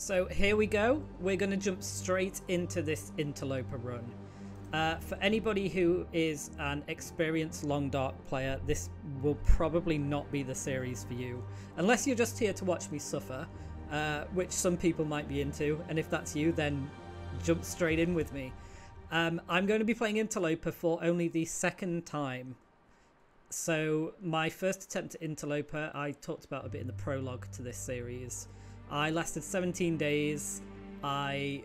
So here we go. We're going to jump straight into this interloper run. Uh, for anybody who is an experienced Long Dark player, this will probably not be the series for you. Unless you're just here to watch me suffer, uh, which some people might be into. And if that's you, then jump straight in with me. Um, I'm going to be playing Interloper for only the second time. So my first attempt at Interloper, I talked about a bit in the prologue to this series. I lasted 17 days. I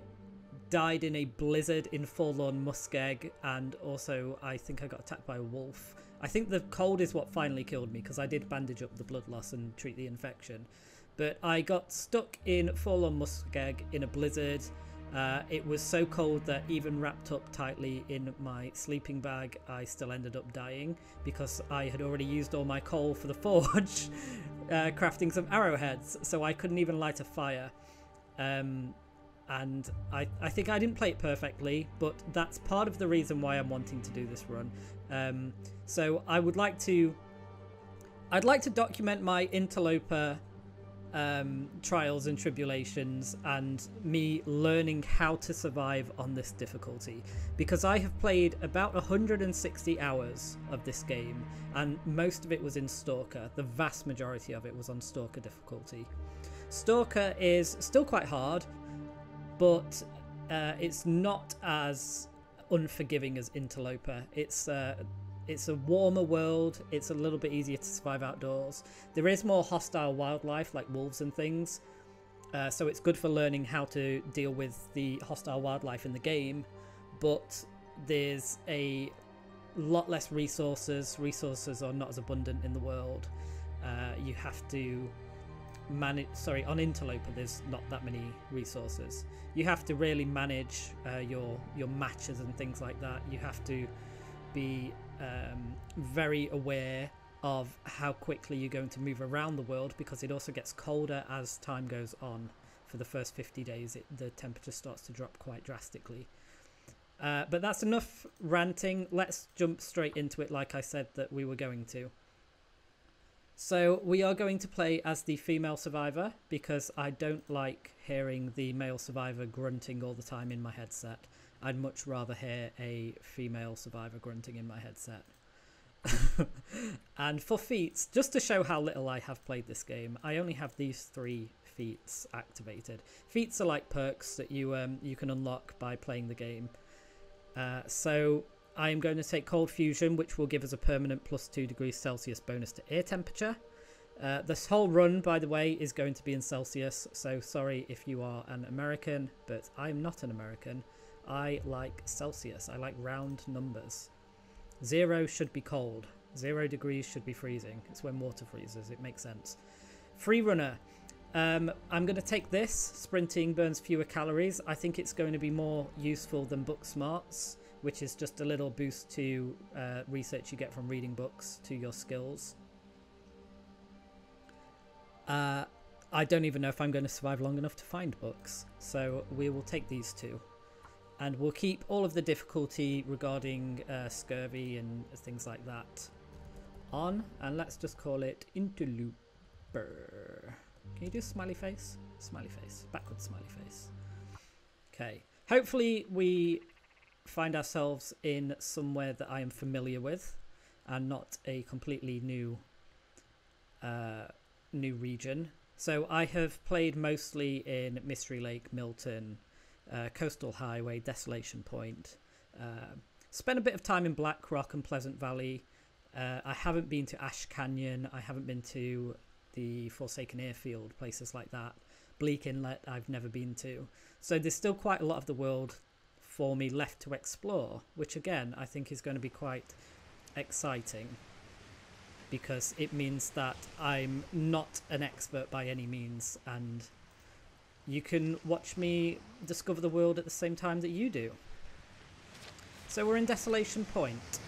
died in a blizzard in Forlorn Muskeg, and also I think I got attacked by a wolf. I think the cold is what finally killed me because I did bandage up the blood loss and treat the infection. But I got stuck in Forlorn Muskeg in a blizzard. Uh, it was so cold that even wrapped up tightly in my sleeping bag, I still ended up dying because I had already used all my coal for the forge, uh, crafting some arrowheads, so I couldn't even light a fire. Um, and I, I think I didn't play it perfectly, but that's part of the reason why I'm wanting to do this run. Um, so I would like to, I'd like to document my interloper um, trials and tribulations and me learning how to survive on this difficulty because I have played about 160 hours of this game and most of it was in Stalker. The vast majority of it was on Stalker difficulty. Stalker is still quite hard, but uh, it's not as unforgiving as Interloper. It's uh, it's a warmer world. It's a little bit easier to survive outdoors. There is more hostile wildlife like wolves and things, uh, so it's good for learning how to deal with the hostile wildlife in the game. But there's a lot less resources. Resources are not as abundant in the world. Uh, you have to manage. Sorry, on Interloper, there's not that many resources. You have to really manage uh, your your matches and things like that. You have to be um, very aware of how quickly you're going to move around the world because it also gets colder as time goes on. For the first 50 days, it, the temperature starts to drop quite drastically. Uh, but that's enough ranting. Let's jump straight into it, like I said that we were going to. So we are going to play as the female survivor because I don't like hearing the male survivor grunting all the time in my headset. I'd much rather hear a female survivor grunting in my headset. and for feats, just to show how little I have played this game, I only have these three feats activated. Feats are like perks that you um, you can unlock by playing the game. Uh, so I am going to take Cold Fusion, which will give us a permanent plus 2 degrees Celsius bonus to air temperature. Uh, this whole run, by the way, is going to be in Celsius, so sorry if you are an American, but I'm not an American. I like Celsius. I like round numbers. Zero should be cold. Zero degrees should be freezing. It's when water freezes. It makes sense. Free runner. Um, I'm going to take this. Sprinting burns fewer calories. I think it's going to be more useful than book smarts, which is just a little boost to uh, research you get from reading books to your skills. Uh, I don't even know if I'm going to survive long enough to find books, so we will take these two and we'll keep all of the difficulty regarding uh, scurvy and things like that on. And let's just call it interloper. Can you do smiley face? Smiley face. Backward smiley face. Okay. Hopefully we find ourselves in somewhere that i am familiar with and not a completely new uh, new region. So i have played mostly in mystery lake milton uh, Coastal Highway, Desolation Point. Uh, spent a bit of time in Black Rock and Pleasant Valley. Uh, I haven't been to Ash Canyon. I haven't been to the Forsaken Airfield, places like that. Bleak Inlet, I've never been to. So there's still quite a lot of the world for me left to explore, which again I think is going to be quite exciting because it means that I'm not an expert by any means and you can watch me discover the world at the same time that you do. So we're in Desolation Point,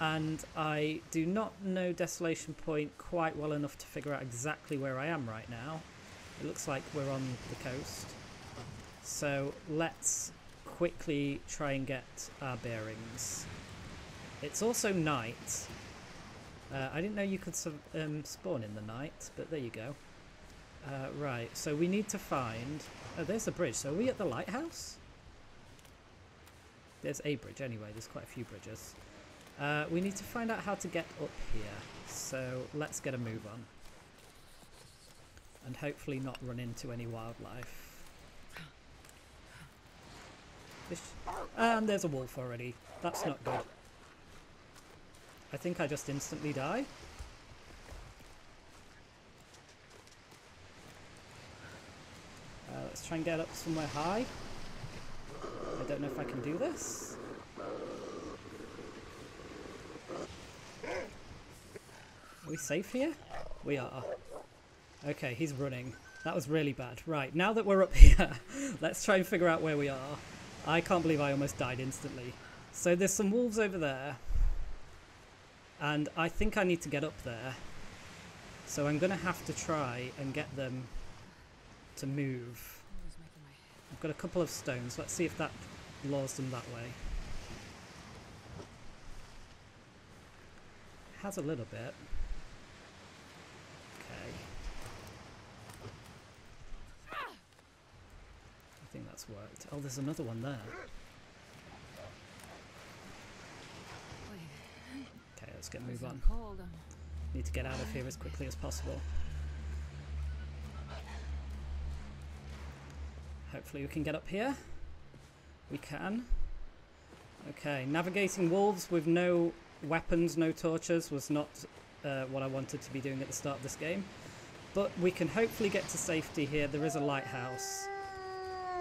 and I do not know Desolation Point quite well enough to figure out exactly where I am right now. It looks like we're on the coast. So let's quickly try and get our bearings. It's also night. Uh, I didn't know you could um, spawn in the night, but there you go. Uh, right, so we need to find... Oh, there's a bridge. So are we at the lighthouse? There's a bridge anyway. There's quite a few bridges. Uh, we need to find out how to get up here. So let's get a move on. And hopefully not run into any wildlife. And there's a wolf already. That's not good. I think I just instantly die. Let's try and get up somewhere high. I don't know if I can do this. Are we safe here? We are. Okay, he's running. That was really bad. Right, now that we're up here, let's try and figure out where we are. I can't believe I almost died instantly. So there's some wolves over there. And I think I need to get up there. So I'm going to have to try and get them to move. I've got a couple of stones. Let's see if that lures them that way. It has a little bit. Okay. I think that's worked. Oh, there's another one there. Okay, let's get move on. Need to get out of here as quickly as possible. Hopefully we can get up here. We can. Okay, navigating wolves with no weapons, no torches was not uh, what I wanted to be doing at the start of this game. But we can hopefully get to safety here. There is a lighthouse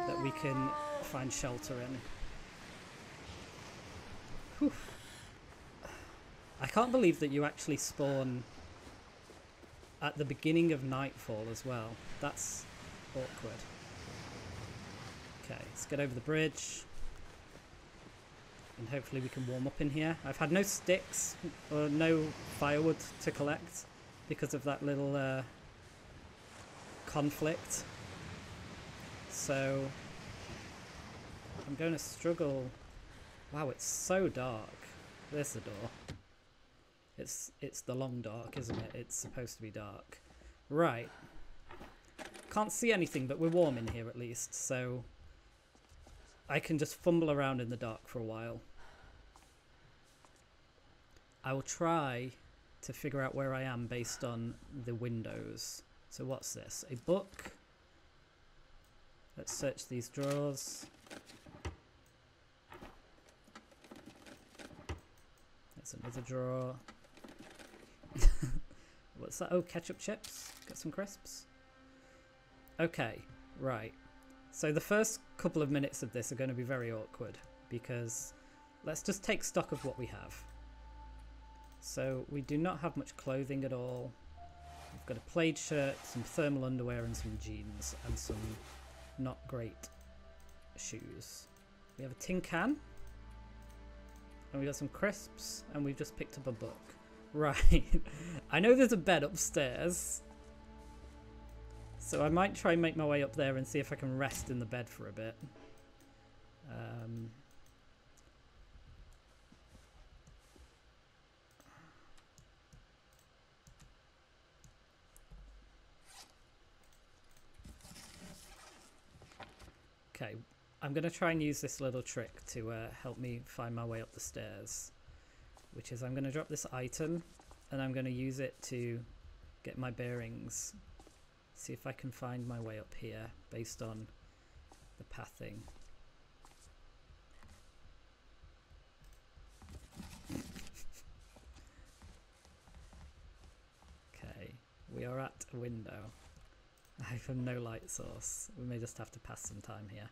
that we can find shelter in. Whew. I can't believe that you actually spawn at the beginning of nightfall as well. That's awkward. Okay, let's get over the bridge. And hopefully we can warm up in here. I've had no sticks or no firewood to collect because of that little uh, conflict. So I'm going to struggle. Wow, it's so dark. There's the door. It's it's the long dark, isn't it? It's supposed to be dark. Right. Can't see anything, but we're warm in here at least, so I can just fumble around in the dark for a while. I will try to figure out where I am based on the windows. So what's this? A book. Let's search these drawers. There's another drawer. what's that? Oh, ketchup chips. Got some crisps. Okay, right. So the first couple of minutes of this are going to be very awkward because let's just take stock of what we have. So we do not have much clothing at all. We've got a plaid shirt, some thermal underwear and some jeans and some not great shoes. We have a tin can and we've got some crisps and we've just picked up a book. Right. I know there's a bed upstairs so I might try and make my way up there and see if I can rest in the bed for a bit. Um, okay, I'm going to try and use this little trick to uh, help me find my way up the stairs. Which is I'm going to drop this item and I'm going to use it to get my bearings see if I can find my way up here based on the pathing. okay, we are at a window. I have no light source. We may just have to pass some time here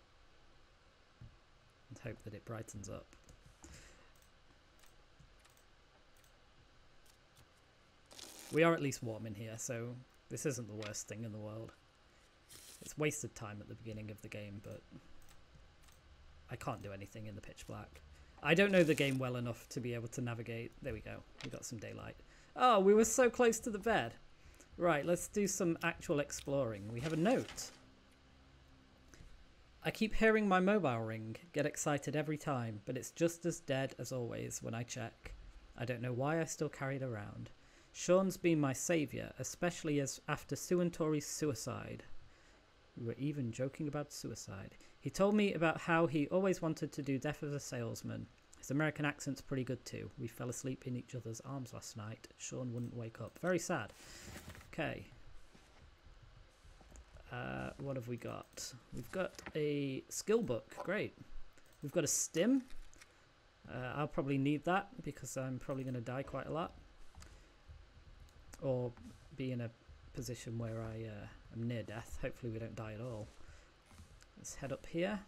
and hope that it brightens up. We are at least warm in here, so this isn't the worst thing in the world. It's wasted time at the beginning of the game, but I can't do anything in the pitch black. I don't know the game well enough to be able to navigate. There we go. We got some daylight. Oh, we were so close to the bed. Right, let's do some actual exploring. We have a note. I keep hearing my mobile ring, get excited every time, but it's just as dead as always when I check. I don't know why I still carry it around. Sean's been my saviour, especially as after Suantori's suicide. We were even joking about suicide. He told me about how he always wanted to do Death of a Salesman. His American accent's pretty good too. We fell asleep in each other's arms last night. Sean wouldn't wake up. Very sad. Okay. Uh, what have we got? We've got a skill book. Great. We've got a stim. Uh, I'll probably need that because I'm probably going to die quite a lot. Or be in a position where I uh, am near death. Hopefully we don't die at all. Let's head up here.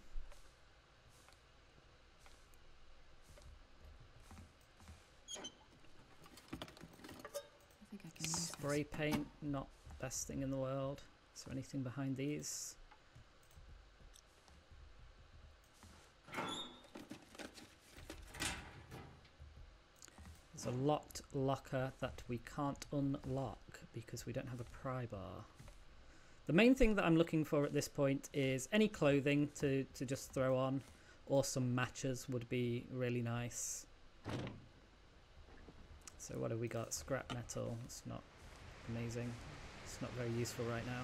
Spray paint, not best thing in the world. Is there anything behind these? There's a locked locker that we can't unlock because we don't have a pry bar. The main thing that I'm looking for at this point is any clothing to, to just throw on or some matches would be really nice. So what have we got? Scrap metal. It's not amazing. It's not very useful right now.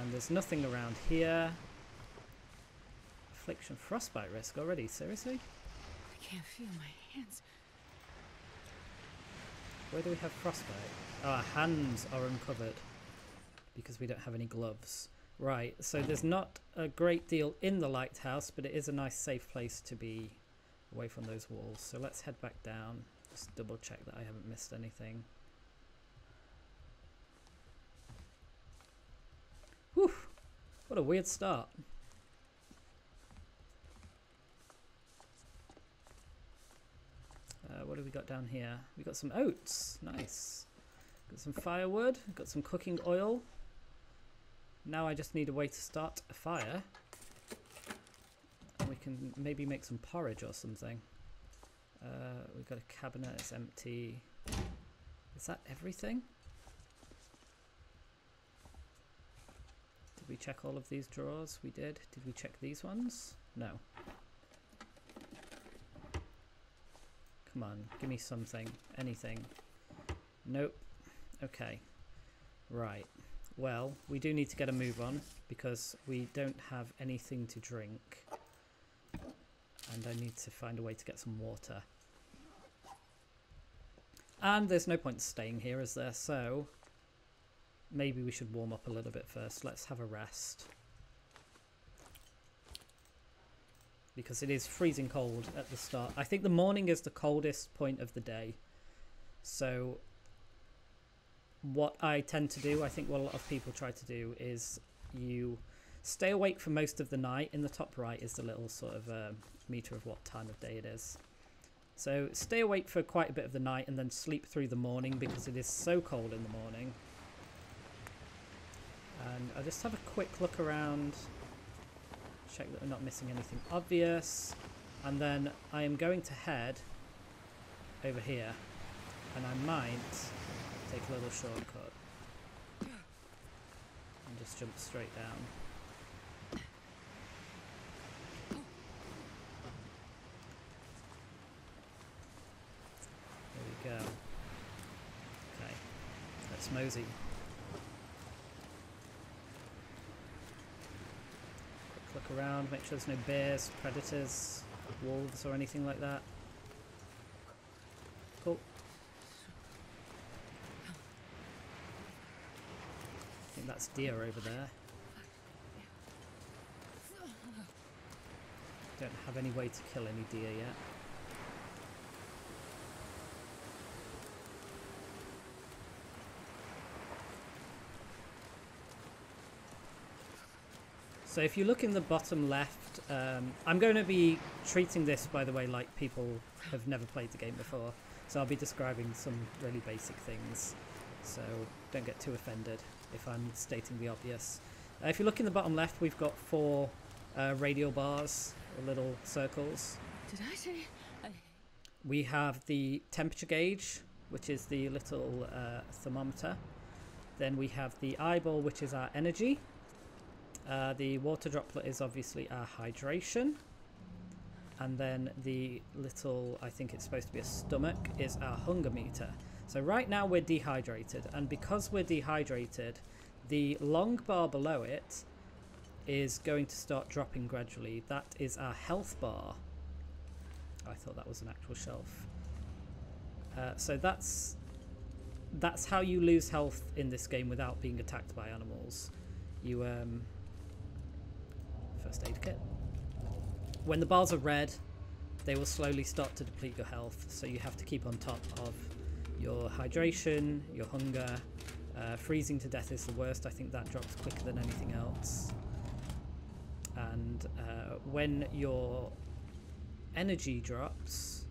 And there's nothing around here. Affliction frostbite risk already? Seriously? I can't feel my hands. Where do we have frostbite? Our hands are uncovered because we don't have any gloves. Right, so there's not a great deal in the lighthouse, but it is a nice safe place to be away from those walls. So let's head back down. Just double check that I haven't missed anything. Whew! What a weird start. Uh, what have we got down here? We got some oats. Nice. Got some firewood. Got some cooking oil. Now I just need a way to start a fire. And we can maybe make some porridge or something. Uh, we've got a cabinet, it's empty. Is that everything? Did we check all of these drawers? We did. Did we check these ones? No. Come on, give me something. Anything. Nope. Okay. Right. Well, we do need to get a move on because we don't have anything to drink. And I need to find a way to get some water. And there's no point staying here, is there? So, maybe we should warm up a little bit first. Let's have a rest. Because it is freezing cold at the start. I think the morning is the coldest point of the day. So what I tend to do, I think what a lot of people try to do is you stay awake for most of the night. In the top right is the little sort of uh, meter of what time of day it is. So stay awake for quite a bit of the night and then sleep through the morning because it is so cold in the morning. And I'll just have a quick look around, check that we're not missing anything obvious. And then I am going to head over here and I might take a little shortcut and just jump straight down. There we go. Okay, let's mosey. Look around, make sure there's no bears, predators, wolves or anything like that. Cool. I think that's deer over there. Don't have any way to kill any deer yet. So if you look in the bottom left, um, I'm going to be treating this, by the way, like people have never played the game before. So I'll be describing some really basic things. So don't get too offended if I'm stating the obvious. Uh, if you look in the bottom left, we've got four uh, radial bars, or little circles. Did I say? I... We have the temperature gauge, which is the little uh, thermometer. Then we have the eyeball, which is our energy. Uh, the water droplet is obviously our hydration. And then the little, I think it's supposed to be a stomach, is our hunger meter. So right now we're dehydrated, and because we're dehydrated, the long bar below it is going to start dropping gradually. That is our health bar. I thought that was an actual shelf. Uh, so that's that's how you lose health in this game without being attacked by animals. You um, first aid kit. When the bars are red, they will slowly start to deplete your health. So you have to keep on top of your hydration, your hunger. Uh, freezing to death is the worst. I think that drops quicker than anything else. And uh, when your energy drops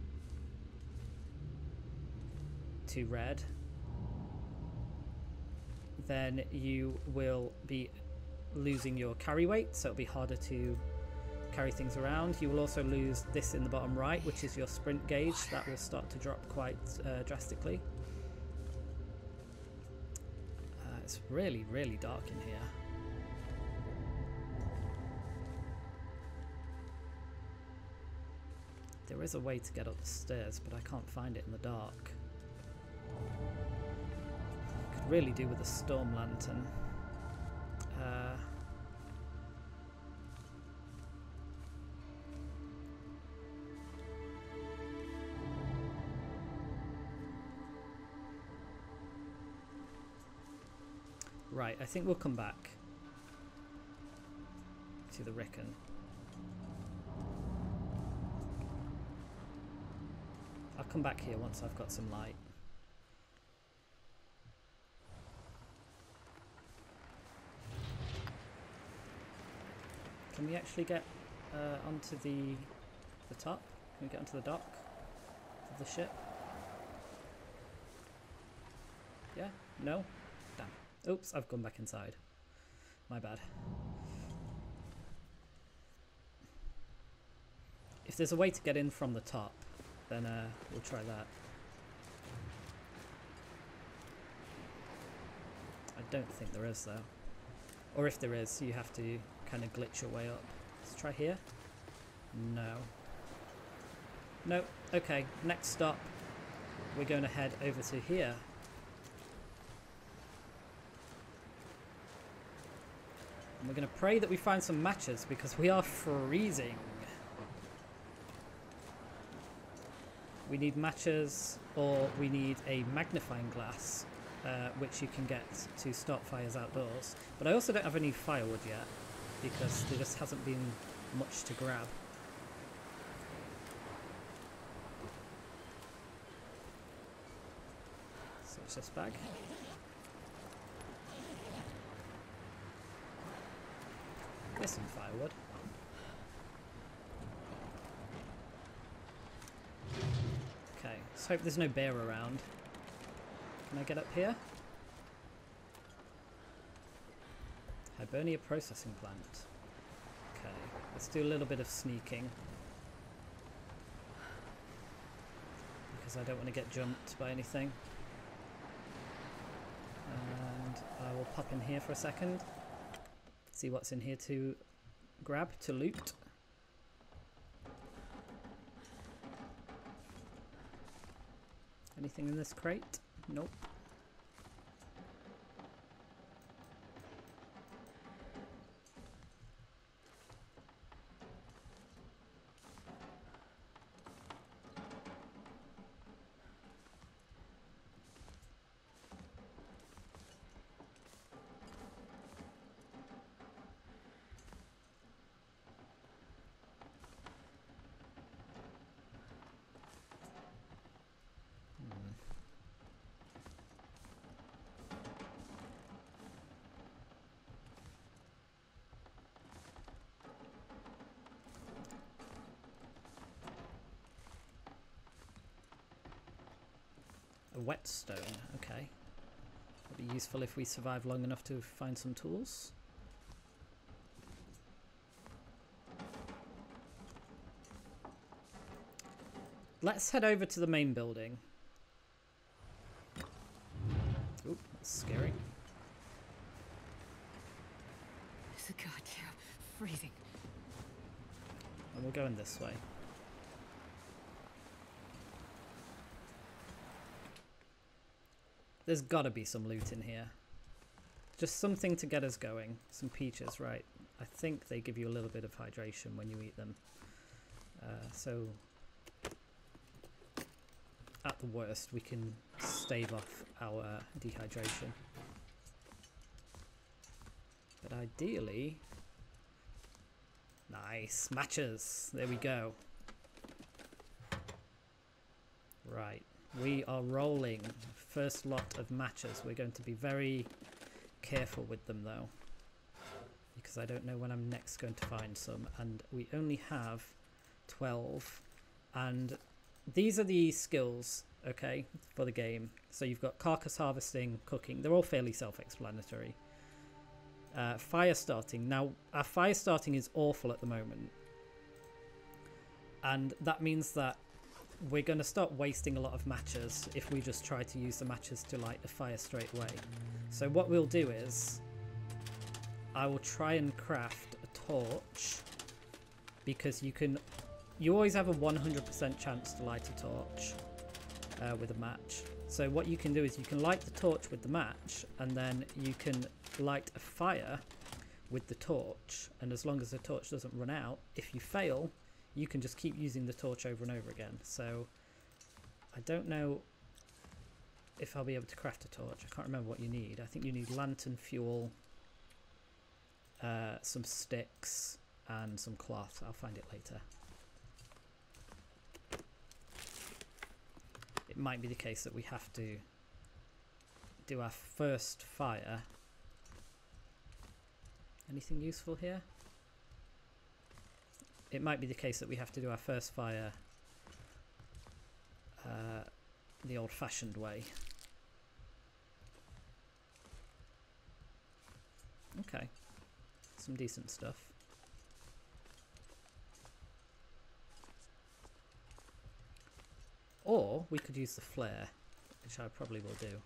to red, then you will be losing your carry weight, so it'll be harder to carry things around. You will also lose this in the bottom right, which is your sprint gauge. That will start to drop quite uh, drastically. Uh, it's really, really dark in here. There is a way to get up the stairs, but I can't find it in the dark. Could really do with a storm lantern. Uh, right, I think we'll come back to the Riken. I'll come back here once I've got some light. Can we actually get uh, onto the the top? Can we get onto the dock of the ship? Yeah? No? Damn. Oops, I've gone back inside. My bad. If there's a way to get in from the top, then uh, we'll try that. I don't think there is though. Or if there is, you have to kind of glitch your way up. Let's try here. No. No. Okay, next stop. We're going to head over to here. And we're going to pray that we find some matches because we are freezing. We need matches or we need a magnifying glass, uh, which you can get to start fires outdoors. But I also don't have any firewood yet because there just hasn't been much to grab. Search this bag. There's some firewood. Okay, let's hope there's no bear around. Can I get up here? Hibernia processing plant. Okay, let's do a little bit of sneaking. Because I don't want to get jumped by anything. And I will pop in here for a second. See what's in here to grab, to loot. Anything in this crate? Nope. A whetstone, okay. That'd be useful if we survive long enough to find some tools. Let's head over to the main building. Oop, that's scary. It's a goddamn freezing. And we're going this way. There's got to be some loot in here. Just something to get us going. Some peaches, right. I think they give you a little bit of hydration when you eat them. Uh, so, at the worst, we can stave off our dehydration. But ideally... Nice. Matches. There we go. Right. We are rolling. First lot of matches. We're going to be very careful with them though. Because I don't know when I'm next going to find some. And we only have 12. And these are the skills, okay, for the game. So you've got carcass harvesting, cooking. They're all fairly self-explanatory. Uh, fire starting. Now, our fire starting is awful at the moment. And that means that we're going to start wasting a lot of matches if we just try to use the matches to light the fire straight away. So what we'll do is I will try and craft a torch because you can you always have a 100% chance to light a torch uh, with a match. So what you can do is you can light the torch with the match and then you can light a fire with the torch and as long as the torch doesn't run out, if you fail, you can just keep using the torch over and over again. So I don't know if I'll be able to craft a torch. I can't remember what you need. I think you need lantern fuel, uh, some sticks and some cloth. I'll find it later. It might be the case that we have to do our first fire. Anything useful here? It might be the case that we have to do our first fire uh, the old-fashioned way. Okay, some decent stuff. Or we could use the flare, which I probably will do.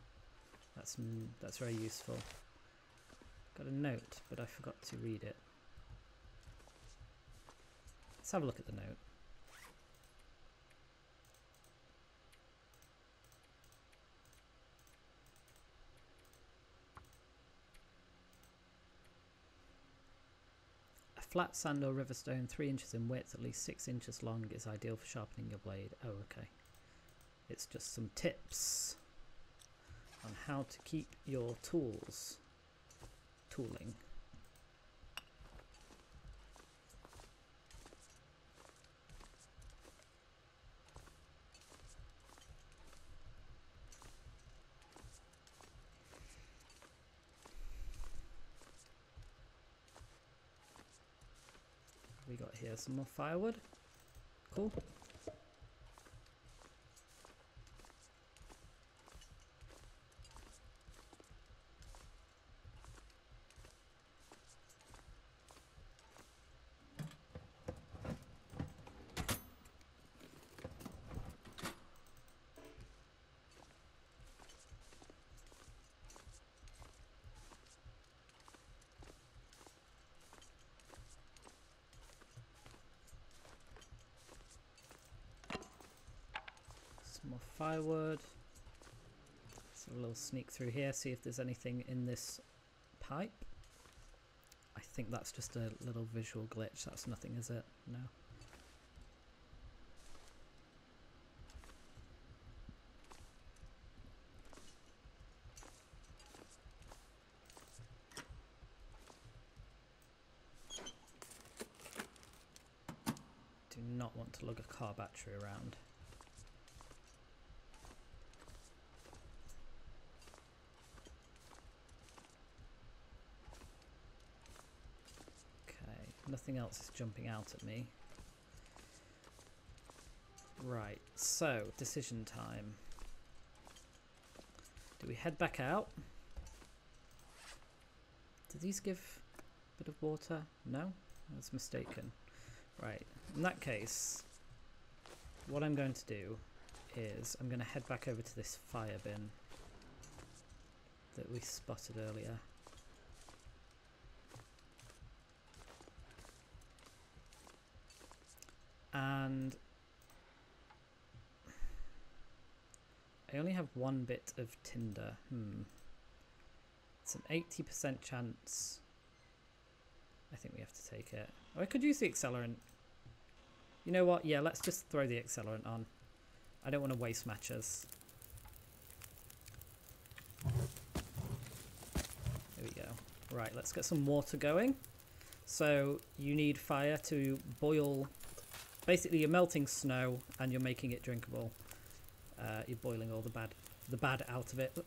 That's that's very useful. Got a note, but I forgot to read it. Let's have a look at the note. A flat sand or river stone 3 inches in width, at least 6 inches long is ideal for sharpening your blade. Oh, okay. It's just some tips on how to keep your tools tooling. We got here some more firewood. Cool. Firewood. So a little sneak through here, see if there's anything in this pipe. I think that's just a little visual glitch. That's nothing, is it? No. Do not want to lug a car battery around. Okay, nothing else is jumping out at me. Right, so decision time. Do we head back out? Do these give a bit of water? No? I was mistaken. Right, in that case, what I'm going to do is I'm going to head back over to this fire bin that we spotted earlier. And I only have one bit of tinder. Hmm. It's an 80% chance. I think we have to take it. Oh, I could use the accelerant. You know what? Yeah, let's just throw the accelerant on. I don't want to waste matches. There we go. Right, let's get some water going. So you need fire to boil. Basically, you're melting snow and you're making it drinkable. Uh, you're boiling all the bad, the bad out of it.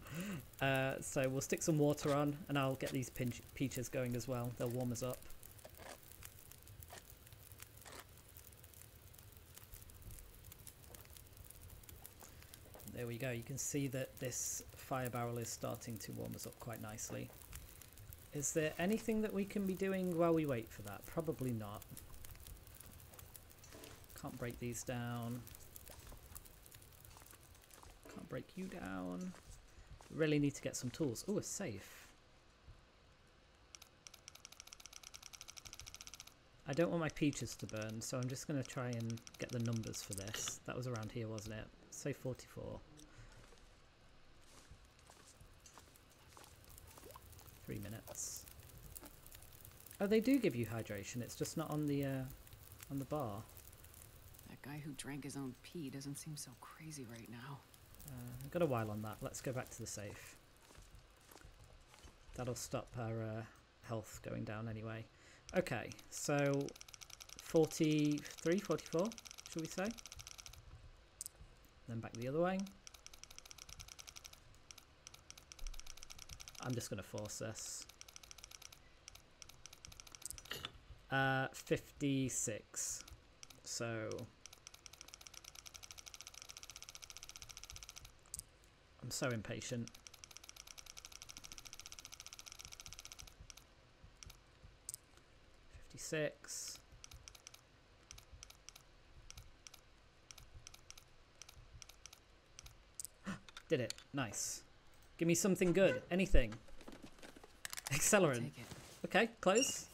uh, so we'll stick some water on, and I'll get these peaches going as well. They'll warm us up. There we go. You can see that this fire barrel is starting to warm us up quite nicely. Is there anything that we can be doing while we wait for that? Probably not. Can't break these down. Can't break you down. Really need to get some tools. Oh, a safe. I don't want my peaches to burn, so I'm just going to try and get the numbers for this. That was around here, wasn't it? Say 44. Three minutes. Oh, they do give you hydration. It's just not on the uh, on the bar. That guy who drank his own pee doesn't seem so crazy right now. Uh, I've got a while on that. Let's go back to the safe. That'll stop our uh, health going down anyway. Okay, so 43, 44, should we say? Then back the other way. I'm just going to force this. Uh, 56. So... I'm so impatient. Fifty-six. Did it. Nice. Give me something good. Anything. Accelerant. Okay, close.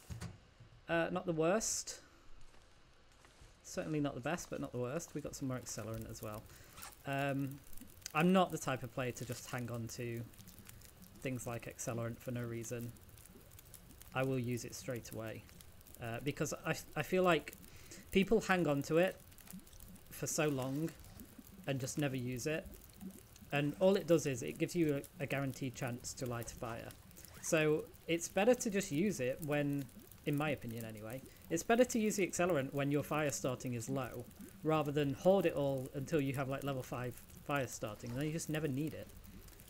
Uh, not the worst. Certainly not the best, but not the worst. We got some more accelerant as well. Um, I'm not the type of player to just hang on to things like accelerant for no reason. I will use it straight away. Uh, because I, I feel like people hang on to it for so long and just never use it. And all it does is it gives you a, a guaranteed chance to light a fire. So it's better to just use it when, in my opinion anyway, it's better to use the accelerant when your fire starting is low rather than hoard it all until you have like level 5 fire starting and you just never need it.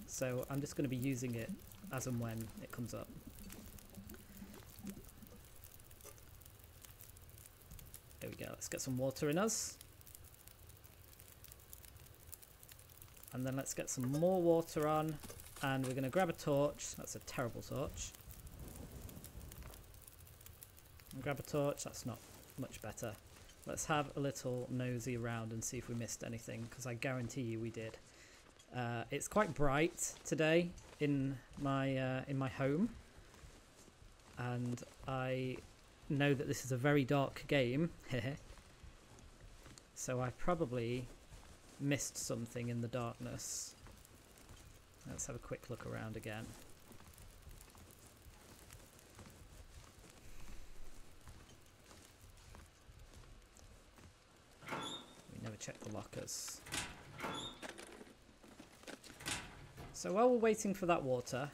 So I'm just going to be using it as and when it comes up. There we go, let's get some water in us. And then let's get some more water on and we're going to grab a torch. That's a terrible torch. And grab a torch, that's not much better. Let's have a little nosy around and see if we missed anything, because I guarantee you we did. Uh, it's quite bright today in my uh, in my home, and I know that this is a very dark game. so I probably missed something in the darkness. Let's have a quick look around again. Check the lockers. So while we're waiting for that water,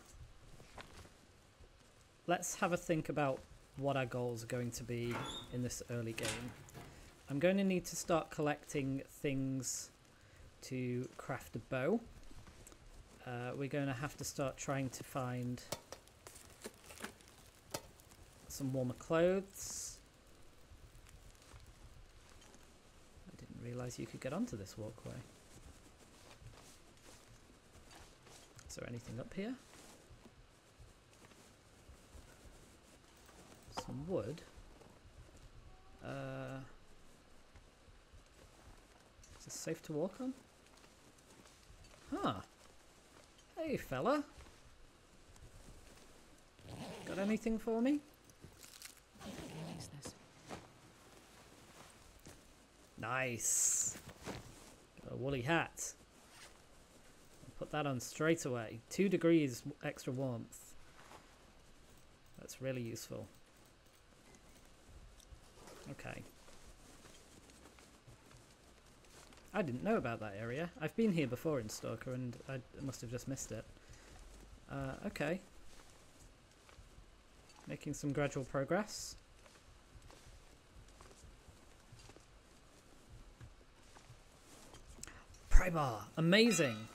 let's have a think about what our goals are going to be in this early game. I'm going to need to start collecting things to craft a bow. Uh, we're going to have to start trying to find some warmer clothes. I didn't realise you could get onto this walkway. Is there anything up here? Some wood. Uh, is this safe to walk on? Huh. Hey, fella. Got anything for me? What is this? Nice. Got a woolly hat. put that on straight away. Two degrees extra warmth. That's really useful. Okay. I didn't know about that area. I've been here before in Stalker and I must have just missed it. Uh, okay. Making some gradual progress. Pry bar. Amazing.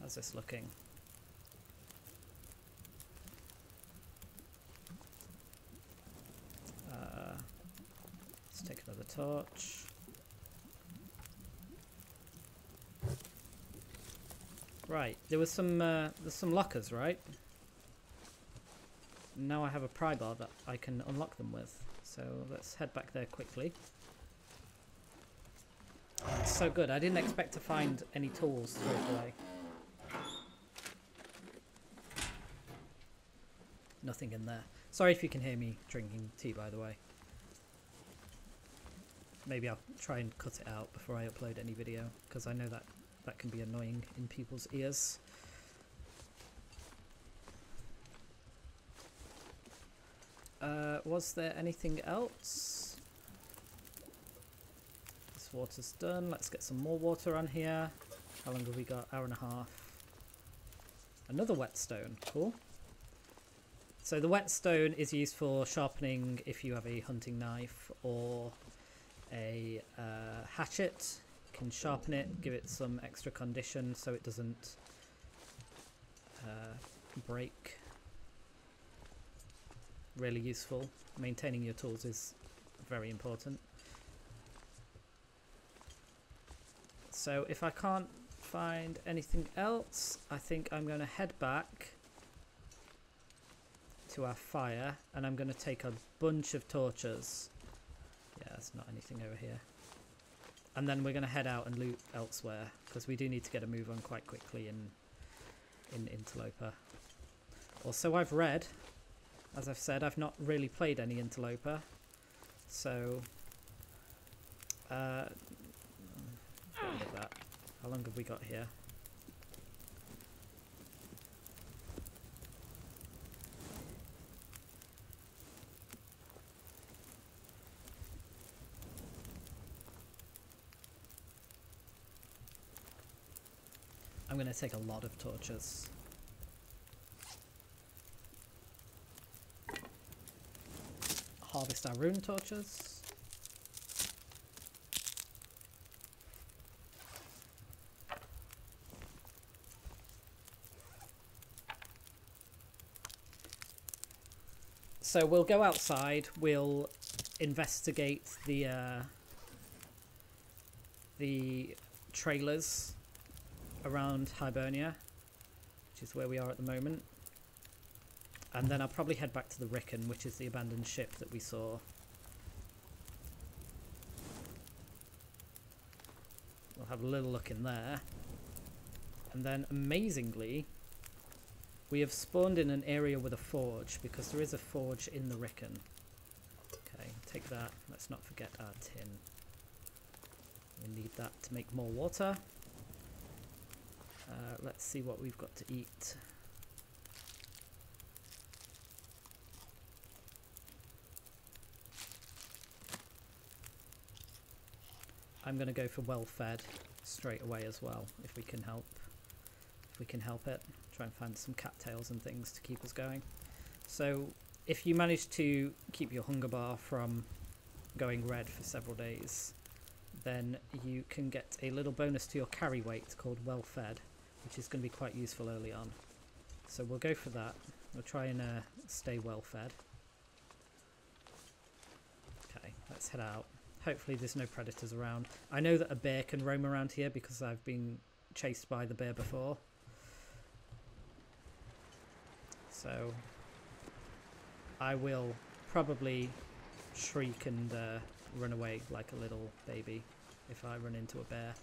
How's this looking? Uh, let's take another torch. Right, there was some uh, there's some lockers, right? Now I have a pry bar that I can unlock them with. So let's head back there quickly. It's so good. I didn't expect to find any tools straight away. Nothing in there. Sorry if you can hear me drinking tea, by the way. Maybe I'll try and cut it out before I upload any video, because I know that that can be annoying in people's ears. Uh, was there anything else? This water's done. Let's get some more water on here. How long have we got? Hour and a half. Another whetstone. Cool. So the whetstone is used for sharpening if you have a hunting knife or a uh, hatchet. You can sharpen it, give it some extra condition so it doesn't uh, break. Really useful. Maintaining your tools is very important. So if I can't find anything else, I think I'm going to head back to our fire and I'm going to take a bunch of torches. Yeah, there's not anything over here. And then we're going to head out and loot elsewhere because we do need to get a move on quite quickly in in Interloper. Also, I've read, as I've said, I've not really played any Interloper, so uh, that. How long have we got here? I'm going to take a lot of torches. Harvest our rune torches. So we'll go outside, we'll investigate the uh, the trailers around Hibernia, which is where we are at the moment. And then I'll probably head back to the Riken, which is the abandoned ship that we saw. We'll have a little look in there. And then, amazingly, we have spawned in an area with a forge, because there is a forge in the Riken. Okay, take that. Let's not forget our tin. We need that to make more water. Uh, let's see what we've got to eat. I'm going to go for well fed straight away as well, if we can help. If we can help it. Try and find some cattails and things to keep us going. So, if you manage to keep your hunger bar from going red for several days, then you can get a little bonus to your carry weight called well fed which is going to be quite useful early on. So we'll go for that. We'll try and uh, stay well fed. Okay, let's head out. Hopefully there's no predators around. I know that a bear can roam around here because I've been chased by the bear before. So I will probably shriek and uh, run away like a little baby if I run into a bear.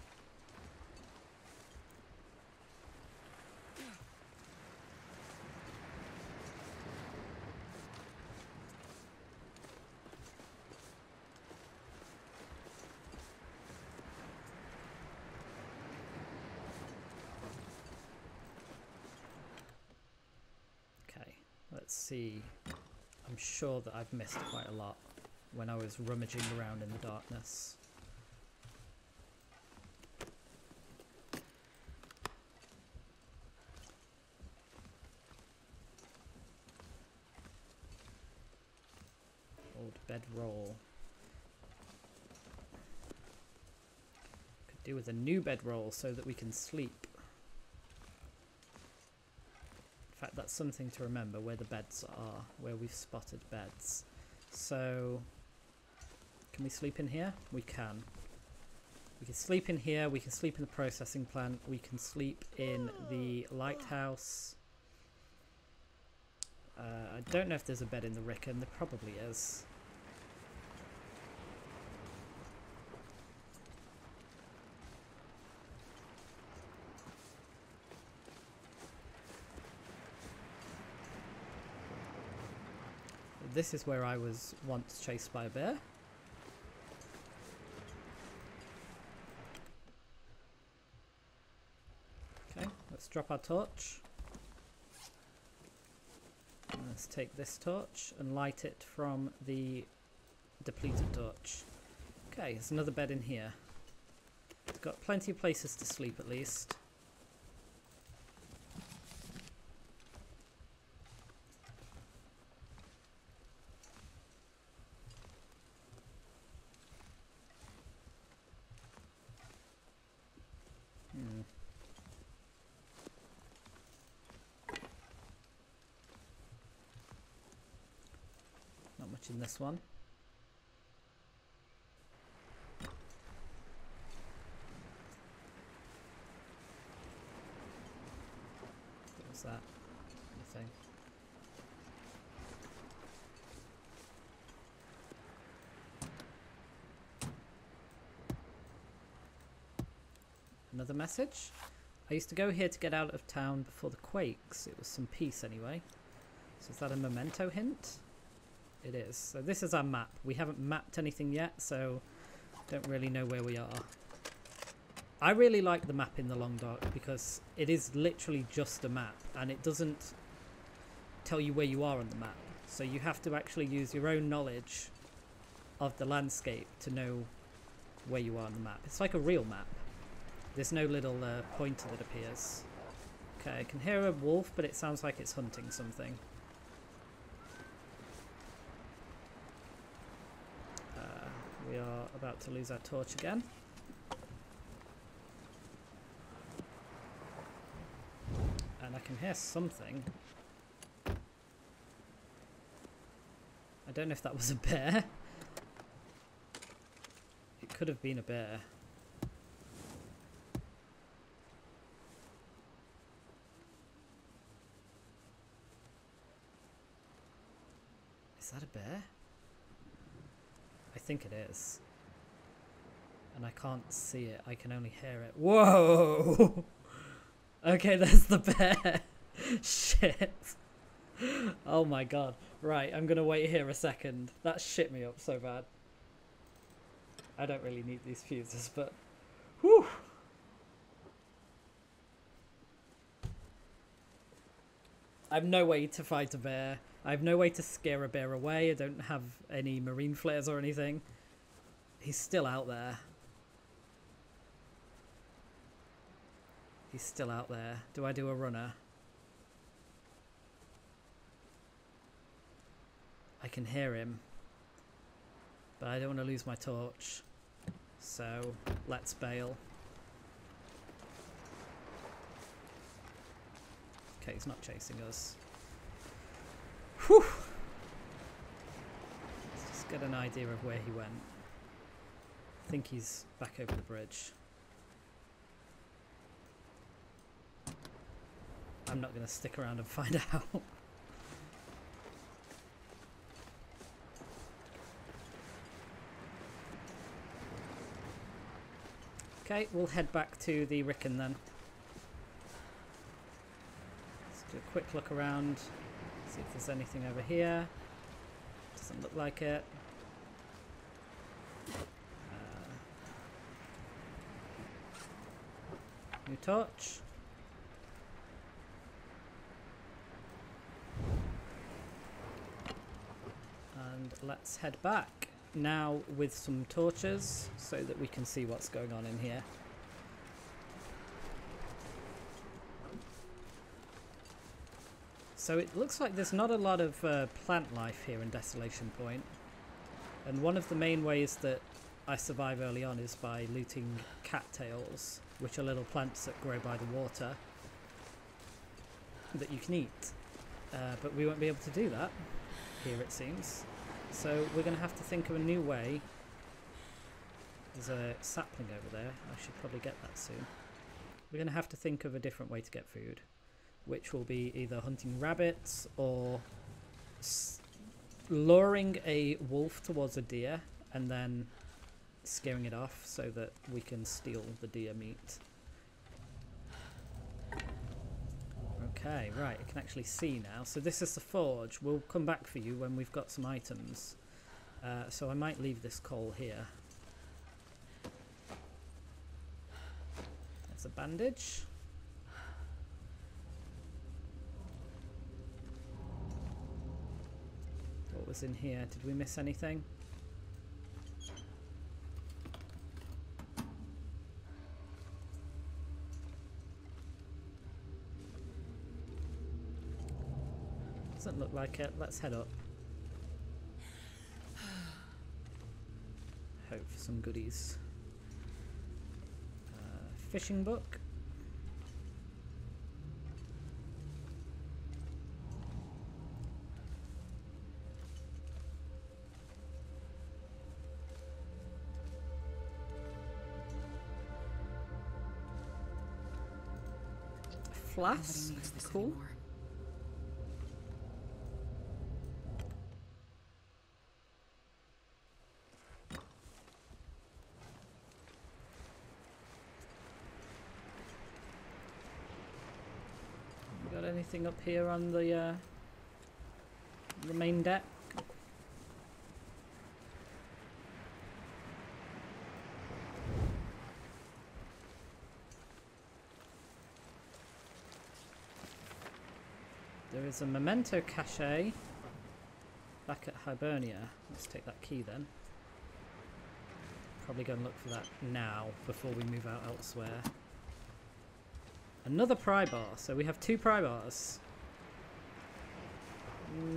let's see. I'm sure that I've missed quite a lot when I was rummaging around in the darkness. Old bedroll. Could do with a new bedroll so that we can sleep. In fact, that's something to remember where the beds are, where we've spotted beds. So, can we sleep in here? We can. We can sleep in here, we can sleep in the processing plant, we can sleep in the lighthouse. Uh, I don't know if there's a bed in the Riken, there probably is. This is where I was once chased by a bear. Okay, let's drop our torch. Let's take this torch and light it from the depleted torch. Okay, there's another bed in here. It's got plenty of places to sleep at least. Hmm. This one. That? Another message? I used to go here to get out of town before the quakes. It was some peace anyway. So is that a memento hint? It is. So this is our map. We haven't mapped anything yet, so don't really know where we are. I really like the map in the Long Dark because it is literally just a map and it doesn't tell you where you are on the map. So you have to actually use your own knowledge of the landscape to know where you are on the map. It's like a real map. There's no little uh, pointer that appears. Okay, I can hear a wolf, but it sounds like it's hunting something. Uh, about to lose our torch again. And I can hear something. I don't know if that was a bear. It could have been a bear. Is that a bear? I think it is. And I can't see it, I can only hear it. Whoa! okay, there's the bear. Shit. Oh my god. Right, I'm gonna wait here a second. That shit me up so bad. I don't really need these fuses, but... Whew! I have no way to fight a bear. I have no way to scare a bear away. I don't have any marine flares or anything. He's still out there. He's still out there. Do I do a runner? I can hear him. But I don't want to lose my torch. So, let's bail. Okay, he's not chasing us. Whew! Let's just get an idea of where he went. I think he's back over the bridge. I'm not going to stick around and find out. okay, we'll head back to the Riken then. Let's do a quick look around, see if there's anything over here. Doesn't look like it. Uh, new torch. Let's head back now with some torches so that we can see what's going on in here. So it looks like there's not a lot of uh, plant life here in Desolation Point. And one of the main ways that I survive early on is by looting cattails, which are little plants that grow by the water that you can eat. Uh, but we won't be able to do that here, it seems. So we're going to have to think of a new way. There's a sapling over there. I should probably get that soon. We're going to have to think of a different way to get food, which will be either hunting rabbits or luring a wolf towards a deer and then scaring it off so that we can steal the deer meat. Okay, right, I can actually see now. So this is the forge. We'll come back for you when we've got some items. Uh, so I might leave this coal here. There's a bandage. What was in here? Did we miss anything? Doesn't look like it. Let's head up. Hope for some goodies. Uh, fishing book. Flask. Cool. Anymore. Anything up here on the uh, the main deck? There is a memento cache back at Hibernia. Let's take that key then. Probably go and look for that now before we move out elsewhere. Another pry bar. So we have two pry bars.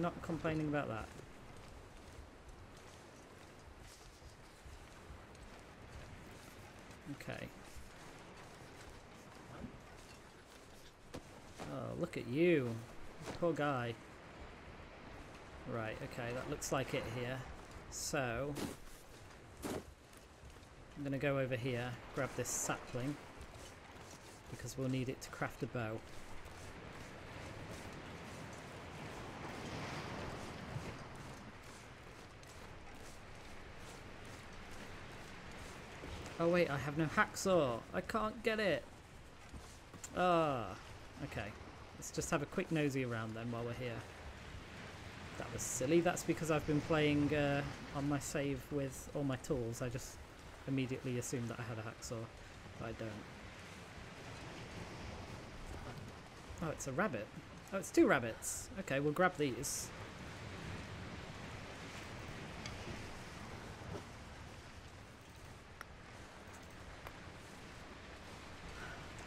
Not complaining about that. Okay. Oh, look at you. Poor guy. Right, okay, that looks like it here. So, I'm going to go over here, grab this sapling because we'll need it to craft a bow. Oh wait, I have no hacksaw. I can't get it. Ah, okay. Let's just have a quick nosy around then while we're here. That was silly. That's because I've been playing uh, on my save with all my tools. I just immediately assumed that I had a hacksaw, but I don't. Oh, it's a rabbit. Oh, it's two rabbits. Okay, we'll grab these.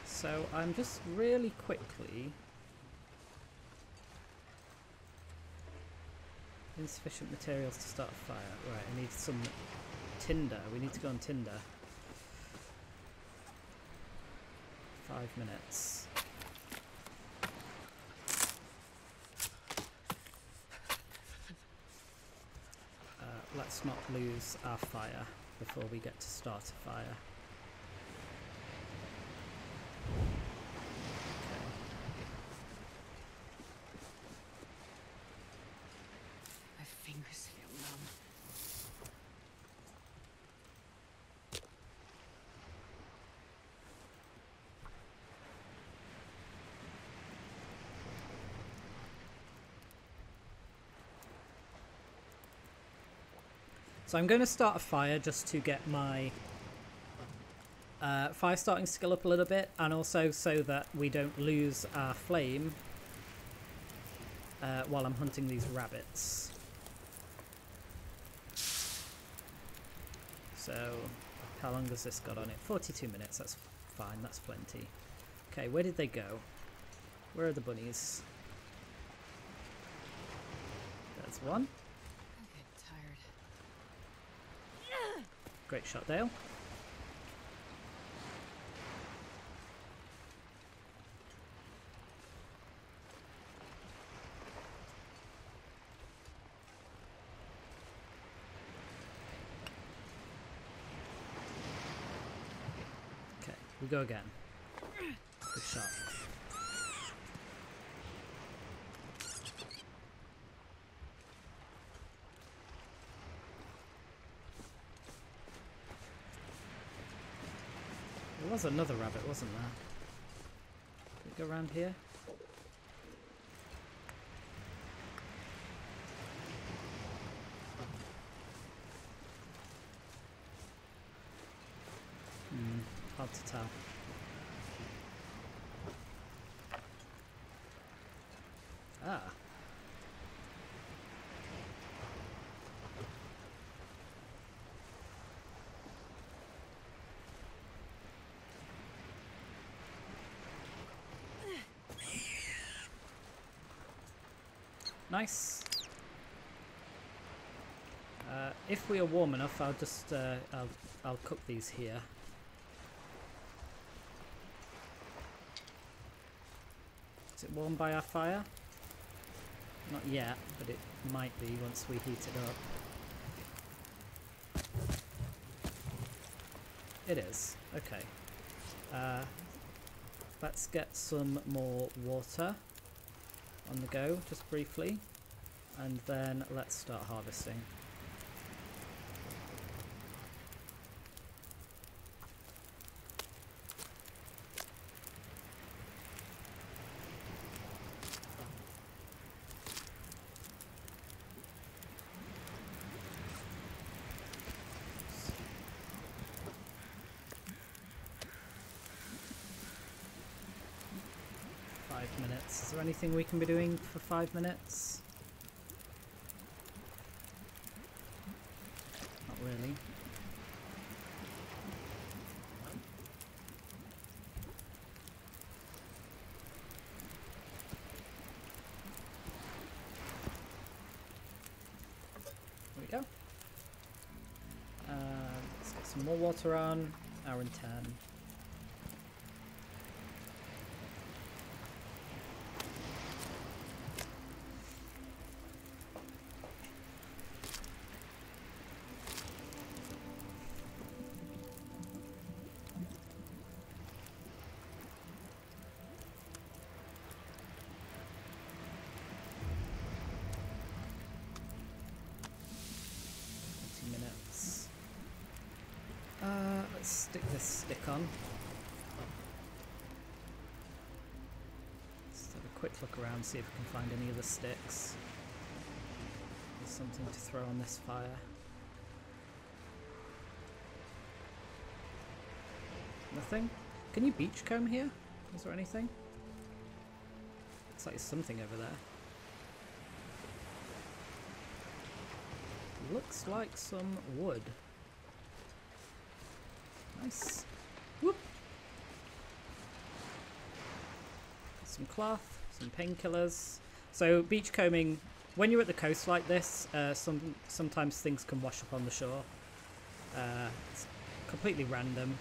So I'm just really quickly... Insufficient materials to start a fire. Right, I need some tinder. We need to go on tinder. Five minutes. Let's not lose our fire before we get to start a fire. So I'm going to start a fire just to get my uh, fire starting skill up a little bit and also so that we don't lose our flame uh, while I'm hunting these rabbits. So, how long has this got on it? 42 minutes, that's fine, that's plenty. Okay, where did they go? Where are the bunnies? There's one. I'm getting tired. Great shot, Dale. Okay, we go again. Good shot. Was another rabbit, wasn't there? Did it go around here? Hmm, hard to tell. Ah. Nice. Uh, if we are warm enough, I'll just uh, I'll I'll cook these here. Is it warm by our fire? Not yet, but it might be once we heat it up. It is. Okay. Uh, let's get some more water on the go, just briefly, and then let's start harvesting. Five minutes. Is there anything we can be doing for five minutes? Not really. There we go. Uh, let's get some more water on. Hour and ten. Stick this stick on. Let's have a quick look around, see if we can find any other sticks. There's something to throw on this fire. Nothing? Can you beachcomb here? Is there anything? Looks like something over there. Looks like some wood. Nice. Whoop. Some cloth, some painkillers. So beachcombing, when you're at the coast like this, uh, some sometimes things can wash up on the shore. Uh, it's completely random.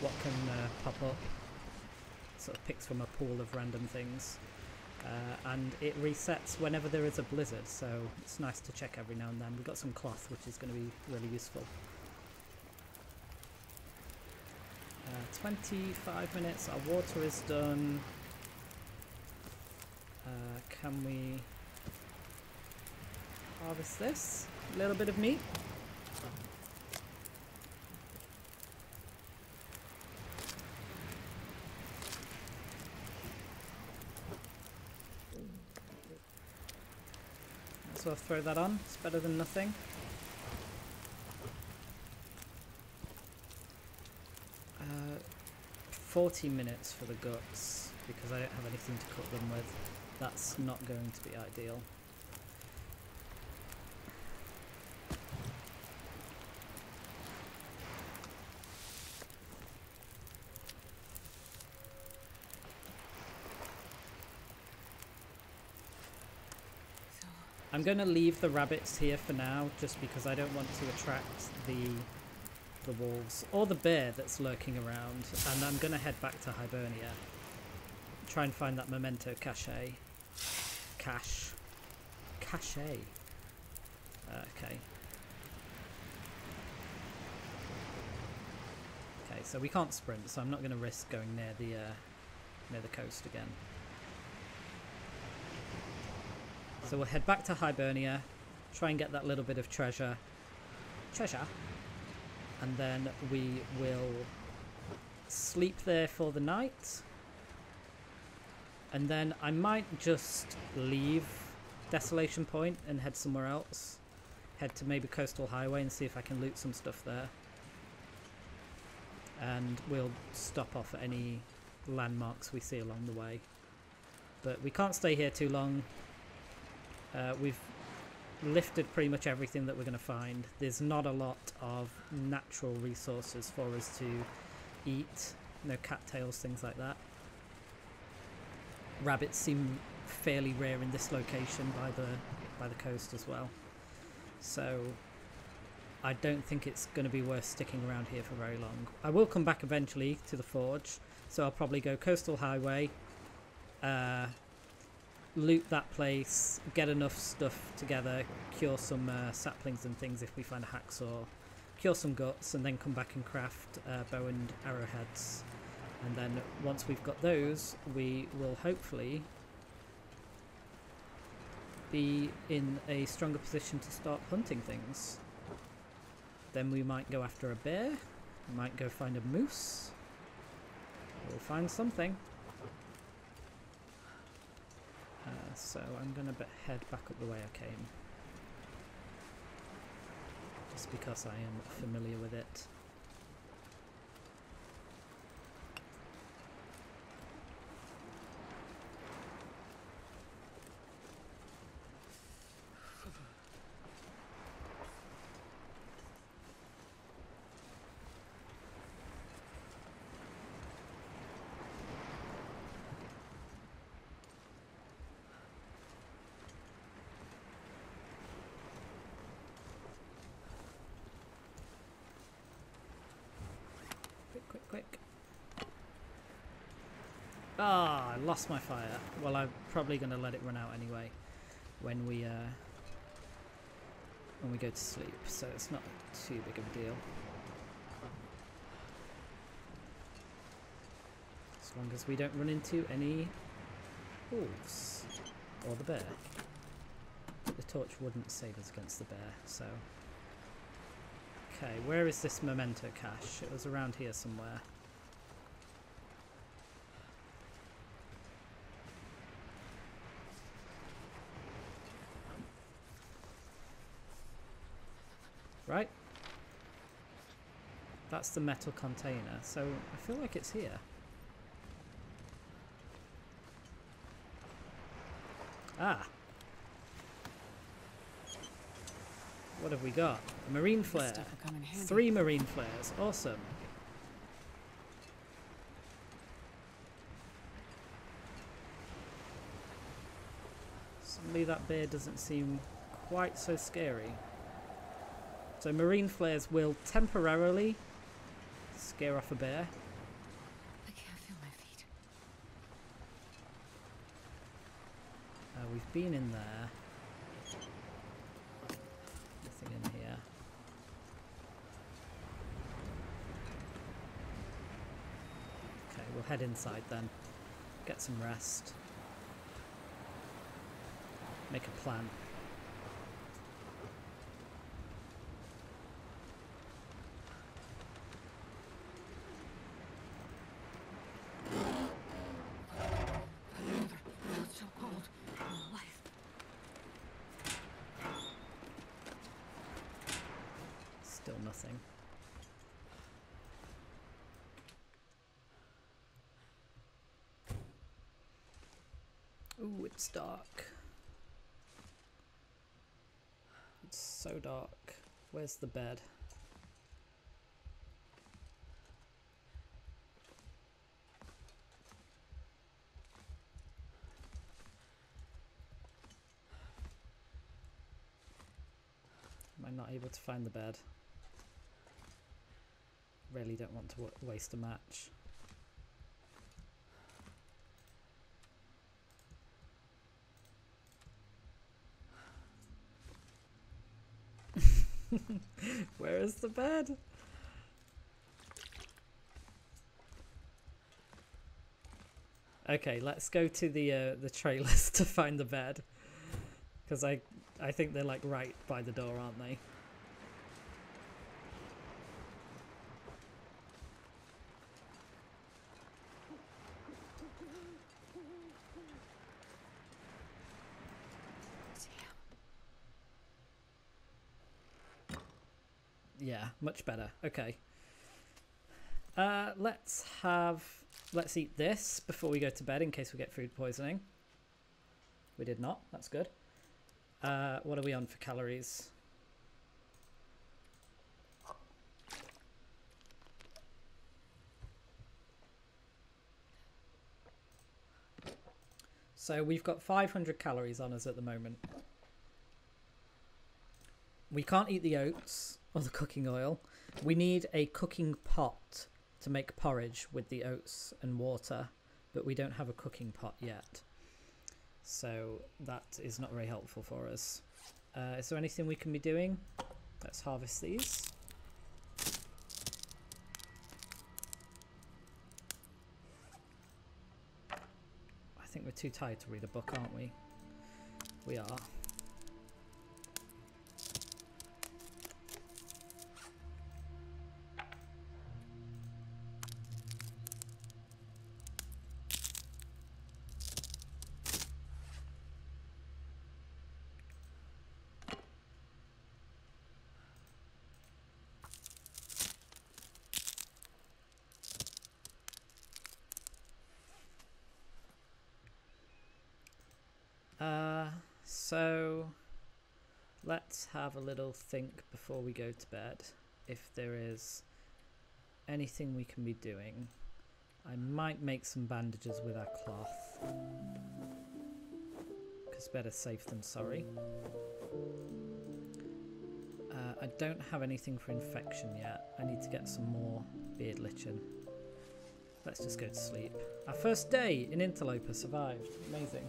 What can uh, pop up? Sort of picks from a pool of random things. Uh, and it resets whenever there is a blizzard, so it's nice to check every now and then. We've got some cloth, which is going to be really useful. Uh, 25 minutes, our water is done. Uh, can we harvest this? A little bit of meat? As well throw that on. It's better than nothing. Uh, 40 minutes for the guts because I don't have anything to cook them with that's not going to be ideal. I'm going to leave the rabbits here for now, just because I don't want to attract the the wolves or the bear that's lurking around, and I'm going to head back to Hibernia. Try and find that memento cachet. Cache. Cache. Okay. Okay, so we can't sprint, so I'm not going to risk going near the uh, near the coast again. So we'll head back to Hibernia, try and get that little bit of treasure. Treasure. And then we will sleep there for the night. And then I might just leave Desolation Point and head somewhere else. Head to maybe Coastal Highway and see if I can loot some stuff there. And we'll stop off at any landmarks we see along the way. But we can't stay here too long. Uh, we've lifted pretty much everything that we're going to find. There's not a lot of natural resources for us to eat. No cattails, things like that. Rabbits seem fairly rare in this location by the by the coast as well. So I don't think it's going to be worth sticking around here for very long. I will come back eventually to the forge, so I'll probably go coastal highway, uh, loot that place, get enough stuff together, cure some uh, saplings and things if we find a hacksaw, cure some guts, and then come back and craft uh, bow and arrowheads. And then once we've got those, we will hopefully be in a stronger position to start hunting things. Then we might go after a bear, we might go find a moose. We'll find something. Uh, so I'm going to head back up the way I came. Just because I am familiar with it. Quick, quick, quick. Ah, I lost my fire. Well, I'm probably going to let it run out anyway when we uh, when we go to sleep, so it's not too big of a deal. As long as we don't run into any wolves or the bear. The torch wouldn't save us against the bear, so Okay, where is this memento cache? It was around here somewhere. Right? That's the metal container, so I feel like it's here. Ah! What have we got? A marine flare. stuff will come in handy. Three marine flares. Awesome. Suddenly that bear doesn't seem quite so scary. So marine flares will temporarily scare off a bear. I can't feel my feet. Uh, we've been in there. Nothing in here. Okay, we'll head inside then. Get some rest. Make a plan. Oh, it's so cold. Oh, life. Still nothing. Ooh, it's dark. It's so dark. Where's the bed? Am I not able to find the bed. Really don't want to waste a match. Where is the bed? Okay, let's go to the uh, the trailers to find the bed, because I I think they're like right by the door, aren't they? Yeah, much better. Okay. Uh, let's have let's eat this before we go to bed in case we get food poisoning. We did not. That's good. Uh, what are we on for calories? So we've got 500 calories on us at the moment. We can't eat the oats or the cooking oil. We need a cooking pot to make porridge with the oats and water, but we don't have a cooking pot yet. So that is not very helpful for us. Uh, is there anything we can be doing? Let's harvest these. I think we're too tired to read a book, aren't we? We are. Have a little think before we go to bed. If there is anything we can be doing, I might make some bandages with our cloth. Because better safe than sorry. Uh, I don't have anything for infection yet. I need to get some more beard lichen. Let's just go to sleep. Our first day in Interloper survived. Amazing.